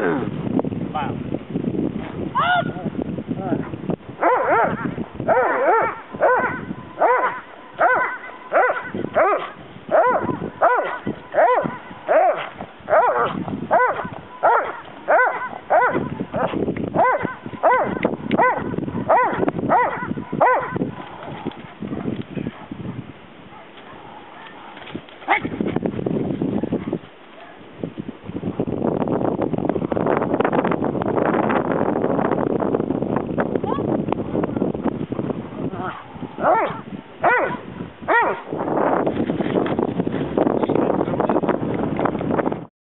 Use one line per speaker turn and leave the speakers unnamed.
Mm-hmm. All right.